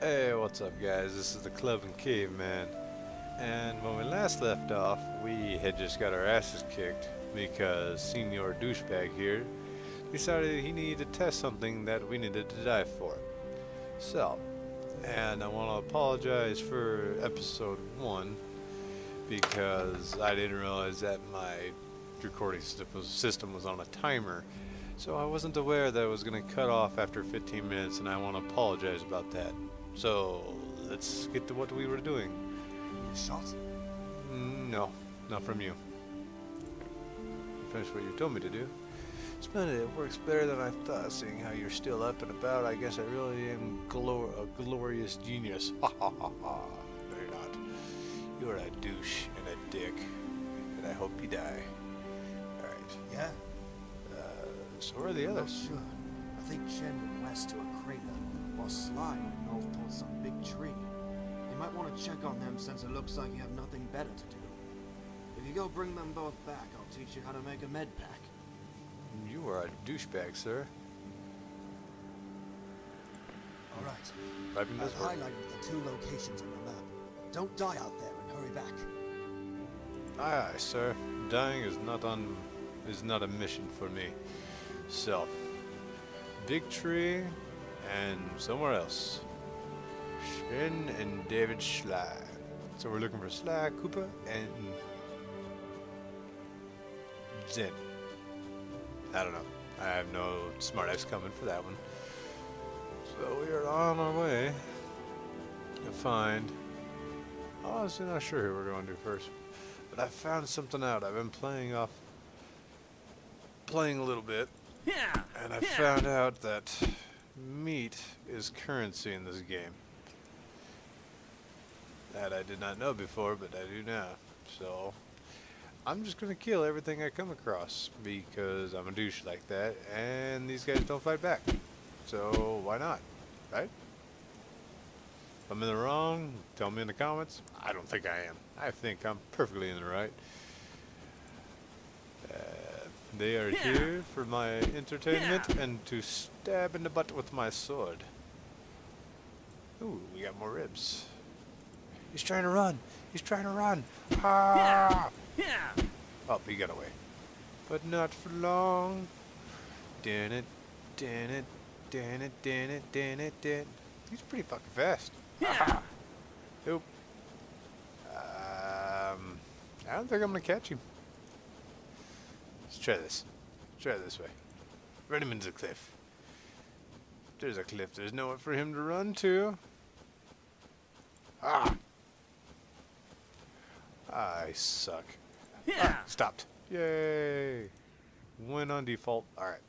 Hey, what's up guys? This is the Clubing Caveman. And when we last left off, we had just got our asses kicked because Senior Douchebag here decided he needed to test something that we needed to die for. So, and I want to apologize for episode 1 because I didn't realize that my recording system was on a timer. So I wasn't aware that it was going to cut off after 15 minutes and I want to apologize about that. So, let's get to what we were doing. Shot? Mm, No, not from you. Finish what you told me to do. Splendid, it works better than I thought, seeing how you're still up and about. I guess I really am glor a glorious genius. Ha ha ha ha. No, you're not. You're a douche and a dick, and I hope you die. Alright, Yeah? uh, so where are the others? Not sure. I think Shen went west to a crater, while Sly went north towards some big tree. You might want to check on them since it looks like you have nothing better to do. If you go bring them both back, I'll teach you how to make a med pack. You are a douchebag, sir. All right. I've highlighted the two locations on the map. Don't die out there and hurry back. Aye, aye, sir. Dying is not on is not a mission for me. So, Big Tree and somewhere else. Shin and David Sly. So we're looking for Sly, Cooper, and Zen. I don't know. I have no smart X coming for that one. So we are on our way to find. Oh, I'm honestly, not sure who we're going to do first. But I found something out. I've been playing off, playing a little bit, Yeah. and I found out that meat is currency in this game. That I did not know before, but I do now. So, I'm just gonna kill everything I come across because I'm a douche like that, and these guys don't fight back. So why not, right? If I'm in the wrong, tell me in the comments. I don't think I am. I think I'm perfectly in the right. Uh, they are here for my entertainment and to stab in the butt with my sword. Ooh, we got more ribs. He's trying to run. He's trying to run. Ah! Yeah. Oh, he got away. But not for long. Dan it, dan it, dan it, dan it, dan it, dan. He's pretty fucking fast. Ah. Nope. Um, I don't think I'm gonna catch him. Let's try this. Let's try it this way. Run him into the cliff. There's a cliff. There's nowhere for him to run to. Ah! I suck. Ah, stopped. Yay! Went on default. Alright.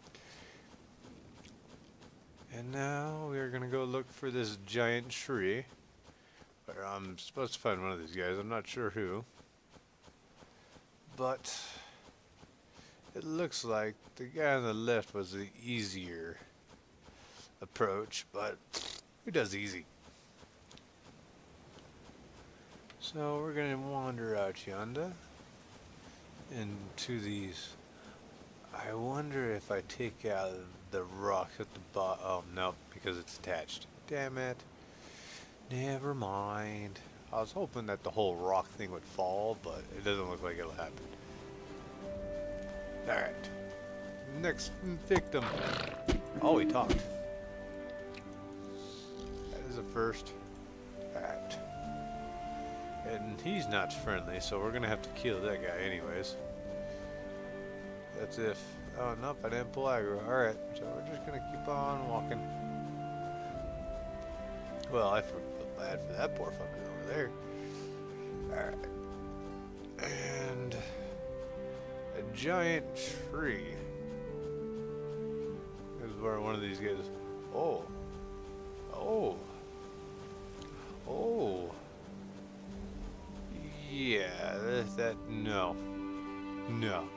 And now we are gonna go look for this giant tree. I'm supposed to find one of these guys. I'm not sure who. But it looks like the guy on the left was the easier approach, but who does easy? So we're gonna wander out yonder into these. I wonder if I take out the rock at the bottom. Oh no, because it's attached. Damn it. Never mind. I was hoping that the whole rock thing would fall, but it doesn't look like it'll happen. Alright. Next victim. Oh, he talked. That is a first. And he's not friendly, so we're gonna have to kill that guy anyways. That's if... Oh, nope, I didn't pull aggro. Alright, so we're just gonna keep on walking. Well, I feel bad for that poor fucker over there. Alright. And... A giant tree. is where one of these guys... Oh. Oh. That, no. No.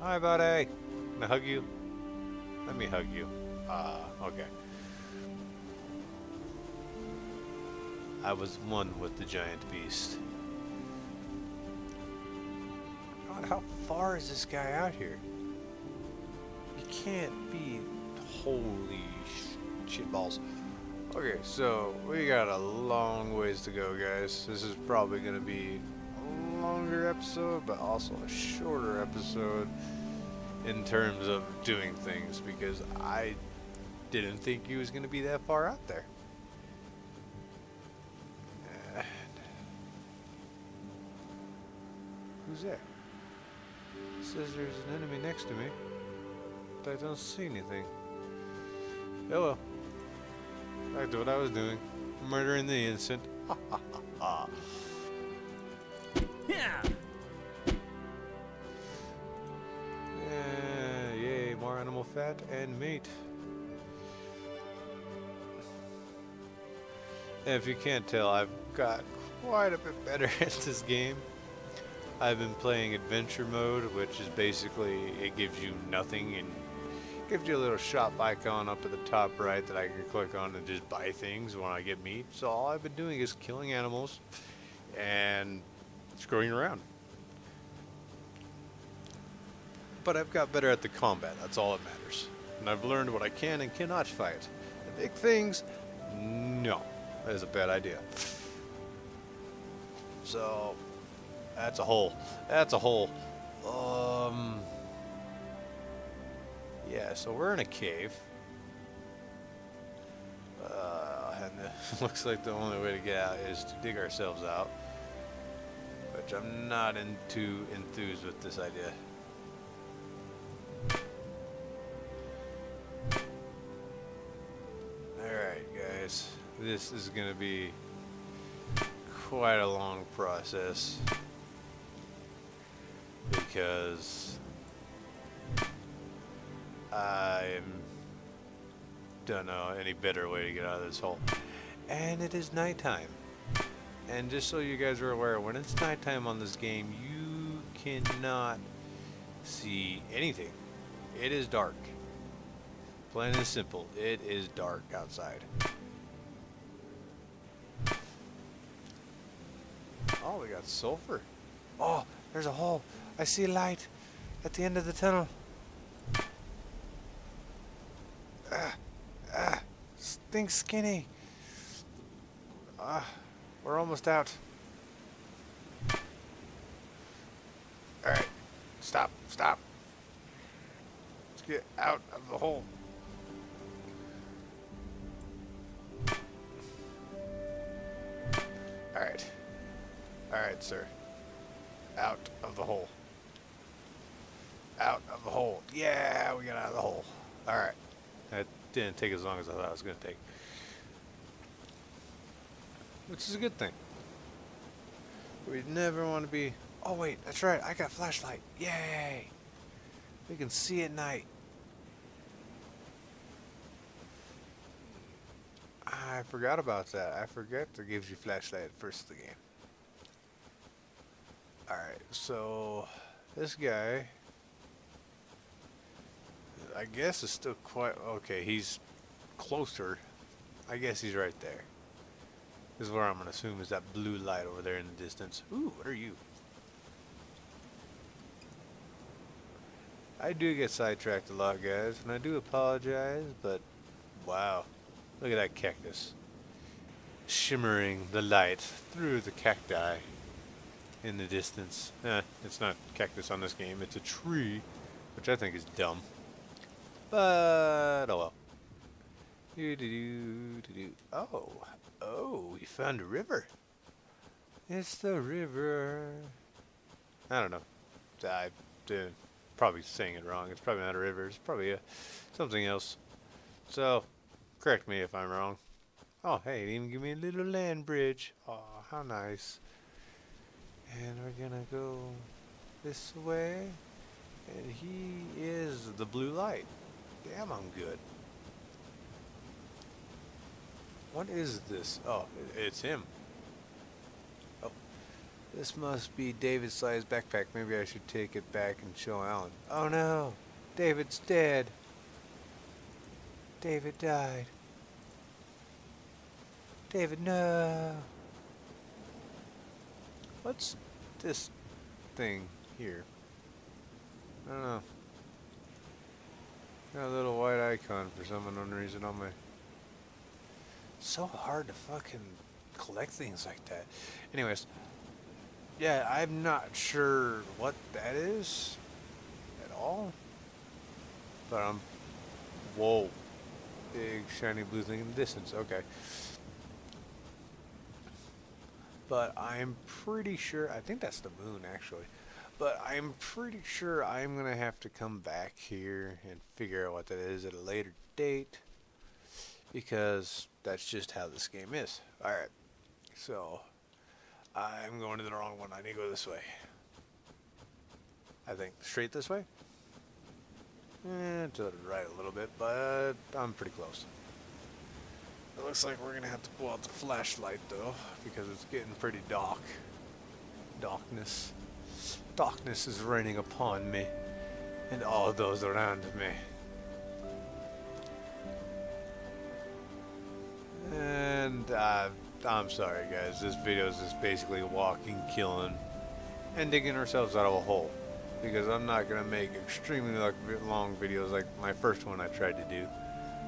Hi, buddy. Can I hug you? Let me hug you. Ah, okay. I was one with the giant beast. God, how far is this guy out here? He can't be. Holy sh- shitballs. Okay, so we got a long ways to go, guys. This is probably going to be longer episode, but also a shorter episode in terms of doing things because I didn't think he was going to be that far out there. And who's? It says there's an enemy next to me, but I don't see anything. Well. Back to what I was doing. Murdering the innocent. Ha ha ha ha. Yeah. Yay, more animal fat and meat. If you can't tell, I've got quite a bit better at this game. I've been playing adventure mode, which is basically it gives you nothing and gives you a little shop icon up at the top right that I can click on and just buy things when I get meat. So all I've been doing is killing animals and screwing around. But I've got better at the combat, that's all that matters. And I've learned what I can and cannot fight. The big things, no. That is a bad idea. So, that's a hole. That's a hole. Um, yeah, so we're in a cave. Uh, and looks like the only way to get out is to dig ourselves out. I'm not into enthused with this idea. Alright, guys. This is going to be quite a long process. Because I don't know any better way to get out of this hole. And it is nighttime. And just so you guys are aware, when it's nighttime on this game, you cannot see anything. It is dark. Plain and simple, it is dark outside. Oh, we got sulfur. Oh, there's a hole. I see a light at the end of the tunnel. Ah, ah, stinks skinny. Ah, we're almost out. Alright, stop, stop. Let's get out of the hole. Alright. Alright, sir. Out of the hole. Out of the hole. Yeah, we got out of the hole. Alright. That didn't take as long as I thought it was going to take. Which is a good thing. We'd never want to be... Oh, wait, that's right. I got flashlight. Yay! We can see at night. I forgot about that. I forgot to gives you flashlight first of the game. Alright, so this guy I guess is still quite okay, he's closer. I guess he's right there. This is where I'm gonna assume is that blue light over there in the distance. Ooh, what are you? I do get sidetracked a lot, guys, and I do apologize, but wow. Look at that cactus. Shimmering the light through the cacti in the distance. Eh, it's not cactus on this game, it's a tree, which I think is dumb. But, oh well. Doo -doo -doo -doo -doo. Oh, oh, we found a river. It's the river. I don't know. I uh, probably saying it wrong. It's probably not a river. It's probably a, something else. So, correct me if I'm wrong. Oh, hey, even give me a little land bridge. Oh, how nice. And we're gonna go this way. And he is the blue light. Damn, I'm good. What is this? Oh, it's him. Oh, this must be David's size backpack. Maybe I should take it back and show Alan. Oh no, David's dead. David died. David, no. What's this thing here? I don't know. Got a little white icon for some unknown reason on my So hard to fucking collect things like that. Anyways, yeah, I'm not sure what that is at all. But I'm. Whoa. Big shiny blue thing in the distance. Okay. But I'm pretty sure. I think that's the moon, actually. But I'm pretty sure I'm going to have to come back here and figure out what that is at a later date. Because that's just how this game is. Alright. So, I'm going to the wrong one. I need to go this way. I think straight this way? Eh, to the right a little bit, but I'm pretty close. It looks like we're going to have to pull out the flashlight, though, because it's getting pretty dark. Darkness. Darkness is raining upon me, and all those around me. And uh, I'm sorry, guys. This video is just basically walking, killing, and digging ourselves out of a hole. Because I'm not going to make extremely long videos like my first one I tried to do.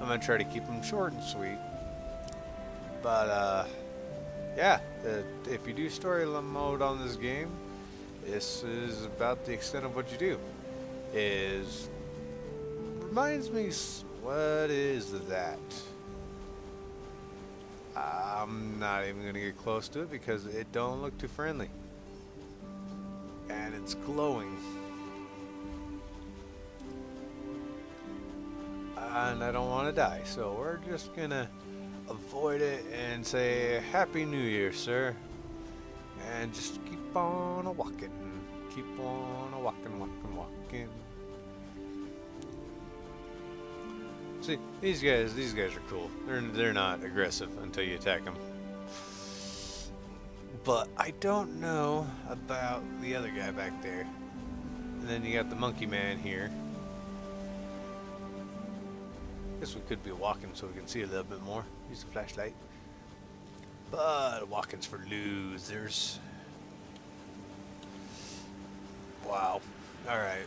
I'm going to try to keep them short and sweet. But, uh, yeah, if you do story mode on this game, this is about the extent of what you do. Is reminds me, what is that? I'm not even going to get close to it because it don't look too friendly. And it's glowing. And I don't want to die, so we're just going to avoid it and say, Happy New Year, sir. And just keep on a walking. Keep on a walking, walking, See, these guys, these guys are cool. They're they're not aggressive until you attack them. But I don't know about the other guy back there. And then you got the monkey man here. Guess we could be walking so we can see a little bit more. Use the flashlight. But walking's for losers. Wow. Alright.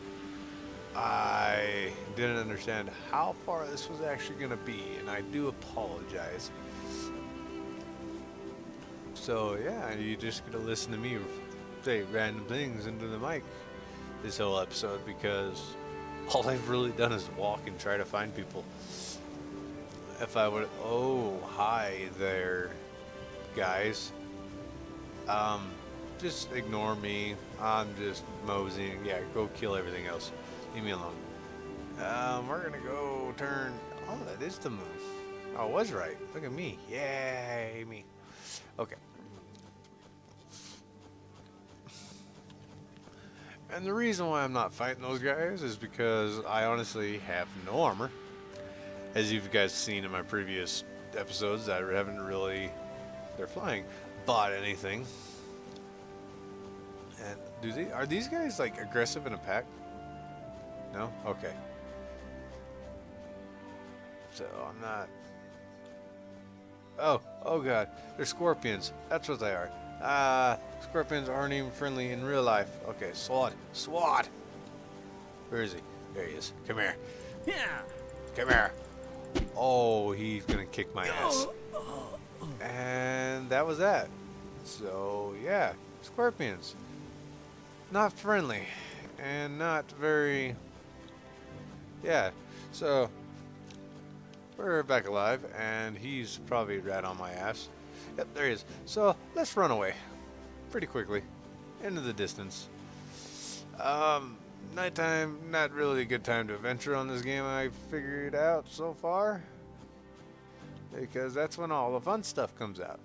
I didn't understand how far this was actually going to be, and I do apologize. So, yeah, you're just going to listen to me say random things into the mic this whole episode because all I've really done is walk and try to find people. If I would... Oh, hi there, guys. Um, just ignore me. I'm just moseying. Yeah, go kill everything else. Leave me alone. Um, we're gonna go turn. Oh, that is the moon. Oh, I was right. Look at me. Yay, me. Okay. And the reason why I'm not fighting those guys is because I honestly have no armor. As you guys seen in my previous episodes, I haven't really, they're flying, bought anything. And do they, are these guys like aggressive in a pack? No? Okay. So I'm not... Oh, oh god. They're scorpions. That's what they are. Ah, uh, scorpions aren't even friendly in real life. Okay, SWAT. SWAT! Where is he? There he is. Come here. Yeah. Come here. Oh, he's gonna kick my ass. And that was that. So, yeah. Scorpions. Not friendly. And not very yeah, so we're back alive, and he's probably right on my ass. Yep, there he is. So let's run away pretty quickly into the distance. Um, nighttime, not really a good time to venture on this game, I figured out so far. Because that's when all the fun stuff comes out.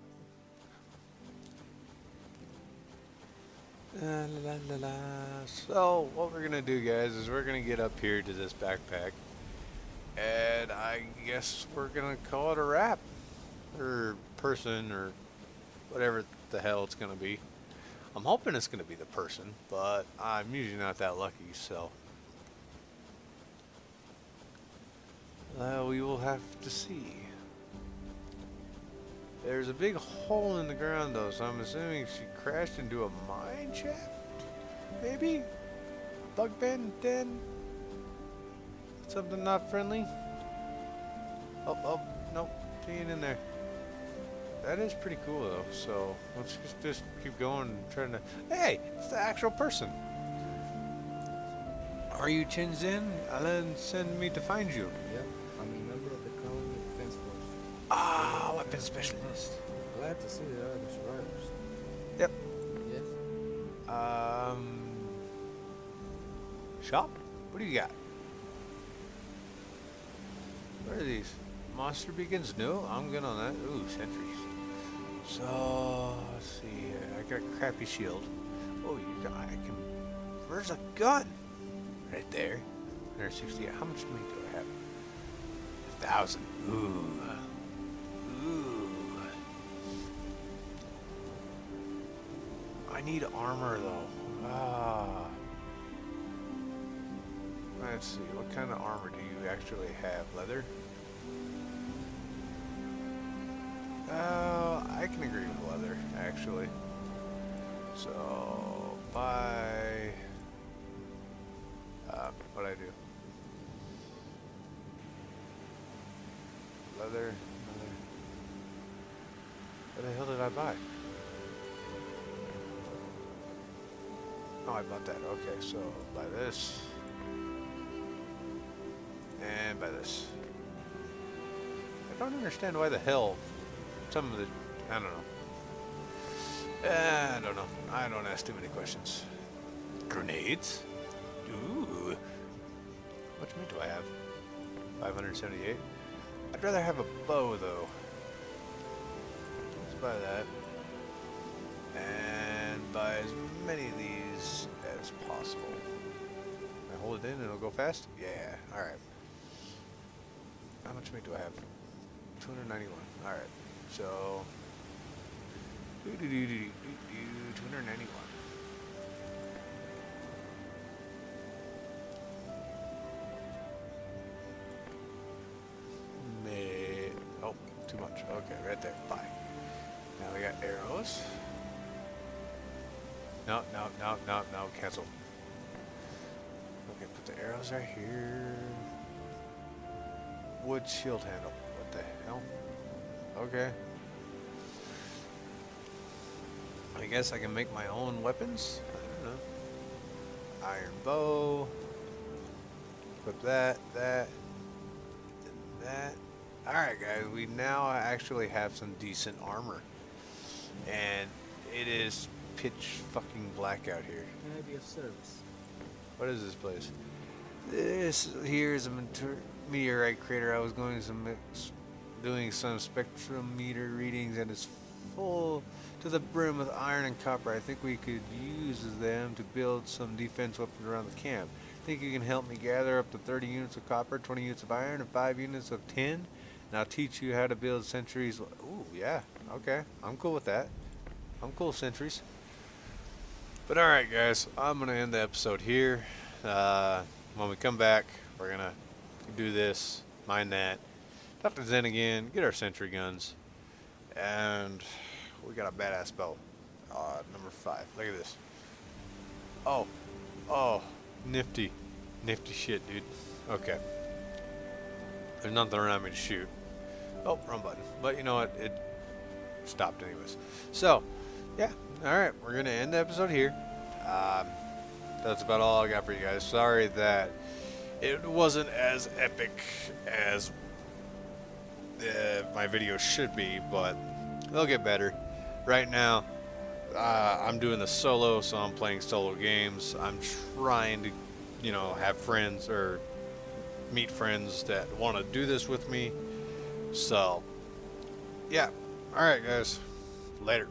La, la, la. So, what we're gonna do, guys, is we're gonna get up here to this backpack, and I guess we're gonna call it a wrap, or person, or whatever the hell it's gonna be. I'm hoping it's gonna be the person, but I'm usually not that lucky, so. Uh, we will have to see. There's a big hole in the ground though, so I'm assuming she crashed into a mine shaft? Maybe? Bug Ben den? Something not friendly? Oh, oh, nope, she in there. that is pretty cool though. So let's just, just keep going, trying to. Hey, it's the actual person. Are you Chinzin? Alan send me to find you. Yep, Weapon specialist. Glad to see are other survivors. Yep. Yes? Um. Shop? What do you got? What are these? Monster beacons? No, I'm good on that. Ooh, sentries. So, let's see here. I got a crappy shield. Oh, you got, I can. Where's a gun? Right there. 160. How much money do I have? A thousand. Ooh. I need armor though. Ah. Let's see. What kind of armor do you actually have? Leather? Oh, I can agree with leather, actually. So, buy. Uh, what I do? Leather. Leather. What the hell did I buy? I bought that. Okay, so buy this. And buy this. I don't understand why the hell some of the... I don't know. Uh, I don't know. I don't ask too many questions. Grenades? Ooh. Much meat do I have? 578? I'd rather have a bow, though. Let's buy that. And buy as many of these as possible. I hold it in and it'll go fast? Yeah, alright. How much meat do I have? 291. Alright, so... Doo -doo -doo -doo -doo -doo, 291. May... Oh, too much. Okay, right there. Bye. Now we got arrows. No, no, no, no, no, cancel. Okay, put the arrows right here. Wood shield handle. What the hell? Okay. I guess I can make my own weapons? I don't know. Iron bow. Equip that, that, and that. Alright guys, we now actually have some decent armor. And it is pitch fucking black out here. Can I be of service? What is this place? This here is a meteorite crater. I was going some doing some spectrometer readings, and it's full to the brim with iron and copper. I think we could use them to build some defense weapons around the camp. Think you can help me gather up to 30 units of copper, 20 units of iron, and 5 units of tin? And I'll teach you how to build sentries. Ooh, yeah, okay. I'm cool with that. I'm cool with sentries. But alright, guys, I'm going to end the episode here. Uh, when we come back, we're going to do this, mine that, talk to Zen again, get our sentry guns, and we got a badass bow. Uh, number five. Look at this. Oh, oh, nifty, nifty shit, dude. Okay. There's nothing around me to shoot. Oh, wrong button. But you know what? It stopped anyways. So, yeah. All right, we're gonna end the episode here. Um, that's about all I got for you guys. Sorry that it wasn't as epic as uh, my video should be, but they'll get better. Right now, uh, I'm doing the solo, so I'm playing solo games. I'm trying to, you know, have friends or meet friends that want to do this with me. So, yeah. All right, guys. Later.